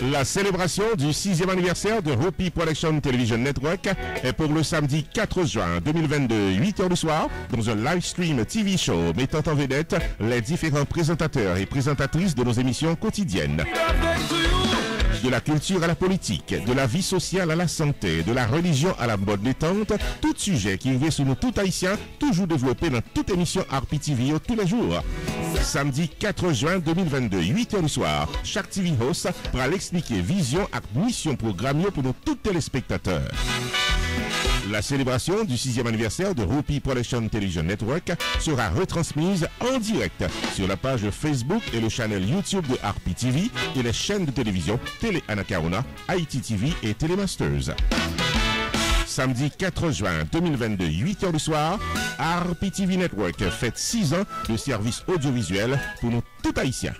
La célébration du sixième anniversaire de Hopi Production Television Network est pour le samedi 4 juin 2022, 8h du soir, dans un live stream TV show mettant en vedette les différents présentateurs et présentatrices de nos émissions quotidiennes. De la culture à la politique, de la vie sociale à la santé, de la religion à la mode détente, tout sujet qui vient sur nous tout haïtiens, toujours développé dans toute émission RPTV tous les jours. Samedi 4 juin 2022, 8h du soir, chaque TV host pourra l'expliquer vision et mission programmée pour nos tous téléspectateurs. La célébration du sixième anniversaire de Rupi Production Television Network sera retransmise en direct sur la page Facebook et le channel YouTube de RPTV et les chaînes de télévision Télé Anacarona, Haïti TV et Télémasters. Samedi 4 juin 2022, 8h du soir, RPTV Network fête 6 ans de service audiovisuel pour nous tout haïtiens.